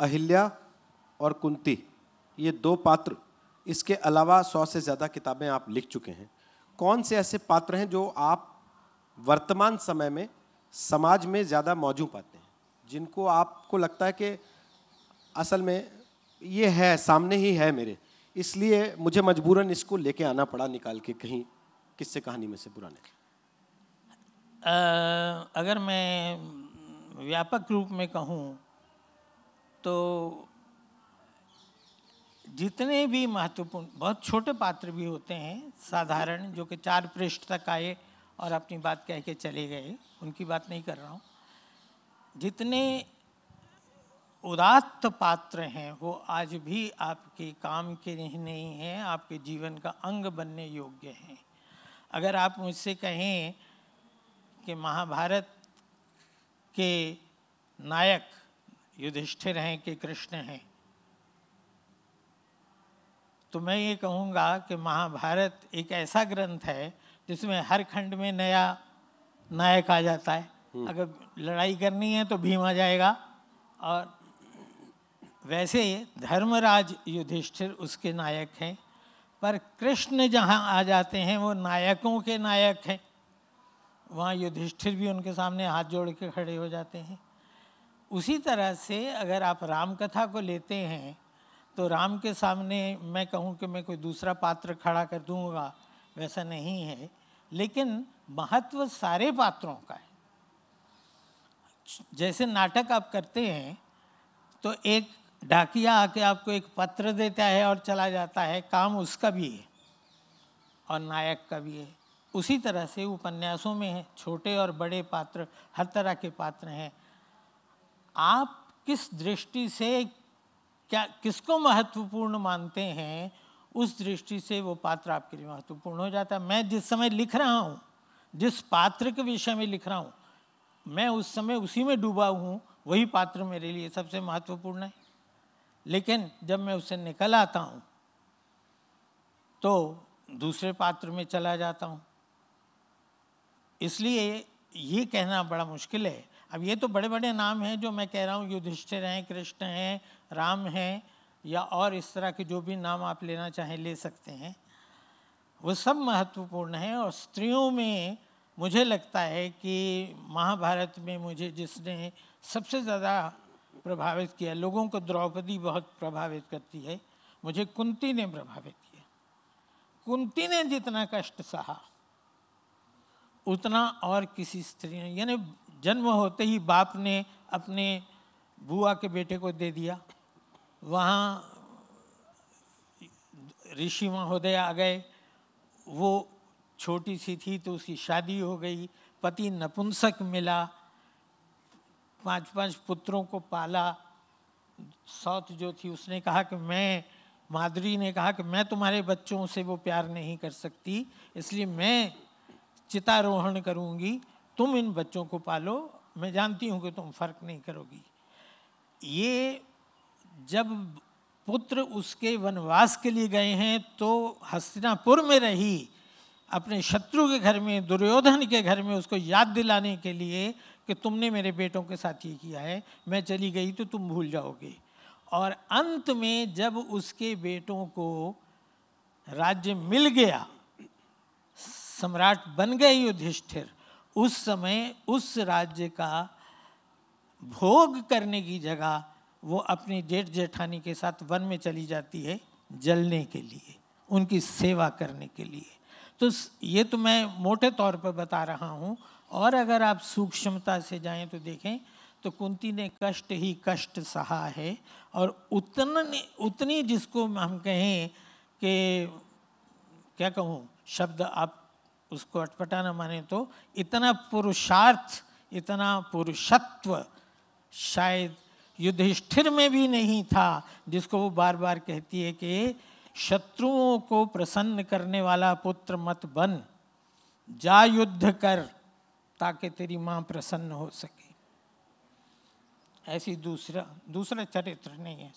अहिल्या और कुंती, ये दो पात्र, इसके अलावा सौ से ज़्यादा किताबें आप लिख चुके हैं। कौन से ऐसे पात्र हैं जो आप वर्तमान समय में, समाज में ज़्यादा मौजूद पाते हैं? जिनको आपको लगता है कि असल में ये है, सामने ही है मेरे। इसलिए मुझे मजबूरन इसको लेके आना पड़ा निकाल के कहीं किससे कहानी में से पुराने। अगर मैं व्यापक रूप में कहूँ तो जितने भी महत्वपूर्ण, बहुत छोटे पात्र भी होते हैं, साधारण, जो कि चार पृष्ठ तक आए और अपनी बात कह के चले गए, उनकी बात नहीं कर रहा हूँ। जितने उदात्त पात्र हैं, वो आज भी आपके काम के नहीं हैं, आपके जीवन का अंग बनने योग्य हैं। अगर आप मुझसे कहें कि महाभारत के नायक युधिष्ठिर हैं कि कृष्ण हैं। तो मैं ये कहूँगा कि महाभारत एक ऐसा ग्रंथ है जिसमें हर खंड में नया नायक आ जाता है। हम्म। अगर लड़ाई करनी है तो भीम आ जाएगा। और वैसे धर्मराज युधिष्ठिर उसके नायक हैं पर कृष्ण जहाँ आ जाते हैं वो नायकों के नायक हैं। वहाँ युधिष्ठिर भी उनके सामने हाथ जोड़ के खड़े हो जाते हैं। उसी तरह से अगर आप राम कथा को लेते हैं तो राम के सामने मैं कहूँ कि मैं कोई दूसरा पात्र खड़ा कर दूँगा, वैसा नहीं है। लेकिन महत्व सारे पात्रों का है। जैसे नाटक आप करते हैं तो एक डाकिया आके आपको एक पत्र देता है और चला जाता है, काम उसका भी है और नायक का भी है। उसी तरह से उपन्यासों में है, छोटे और बड़े पात्र, हर तरह के पात्र हैं। आप किस दृष्टि से क्या, किसको महत्वपूर्ण मानते हैं, उस दृष्टि से वो पात्र आपके लिए महत्वपूर्ण हो जाता है। मैं जिस समय लिख रहा हूँ, जिस पात्र के विषय में लिख रहा हूँ, मैं उस समय उसी में डूबा हूँ, वही पात्र मेरे लिए सबसे महत्वपूर्ण है। लेकिन जब मैं उससे निकल आता हूँ तो दूसरे पात्र में चला जाता हूँ। इसलिए ये कहना बड़ा मुश्किल है। अब ये तो बड़े बड़े नाम हैं जो मैं कह रहा हूँ, युधिष्ठिर हैं, कृष्ण हैं, राम हैं, या और इस तरह के जो भी नाम आप लेना चाहें, ले सकते हैं। वो सब महत्वपूर्ण हैं और स्त्रियों में मुझे लगता है कि महाभारत में मुझे जिसने सबसे ज़्यादा प्रभावित किया, लोगों को द्रौपदी बहुत प्रभावित करती है, मुझे कुंती ने प्रभावित किया। कुंती ने जितना कष्ट सहा उतना और किसी स्त्री ने, यानी जन्म होते ही बाप ने अपने बुआ के बेटे को दे दिया। वहाँ ऋषि महोदय आ गए। वो छोटी सी थी तो उसकी शादी हो गई। पति नपुंसक मिला। पाँच पाँच पुत्रों को पाला। सौत जो थी उसने कहा कि मैं, माधुरी ने कहा कि मैं तुम्हारे बच्चों से वो प्यार नहीं कर सकती, इसलिए मैं चितारोहण करूँगी, तुम इन बच्चों को पालो, मैं जानती हूँ कि तुम फ़र्क नहीं करोगी। ये जब पुत्र उसके वनवास के लिए गए हैं तो हस्तिनापुर में रही, अपने शत्रु के घर में, दुर्योधन के घर में उसको याद दिलाने के लिए कि तुमने मेरे बेटों के साथ ये किया है, मैं चली गई तो तुम भूल जाओगे। और अंत में जब उसके बेटों को राज्य मिल गया सम्राट बन गए युधिष्ठिर, उस समय उस राज्य का भोग करने की जगह वो अपनी जेठ जेठानी के साथ वन में चली जाती है जलने के लिए, उनकी सेवा करने के लिए। तो ये तो मैं मोटे तौर पर बता रहा हूँ, और अगर आप सूक्ष्मता से जाएँ तो देखें तो कुंती ने कष्ट ही कष्ट सहा है, और उतना उतनी जिसको हम कहें कि, क्या कहूँ, शब्द आप उसको अटपटा अटपटाना माने तो इतना पुरुषार्थ, इतना पुरुषत्व शायद युधिष्ठिर में भी नहीं था, जिसको वो बार बार कहती है कि शत्रुओं को प्रसन्न करने वाला पुत्र मत बन, जा युद्ध कर ताकि तेरी माँ प्रसन्न हो सके। ऐसी दूसरा दूसरा चरित्र नहीं है।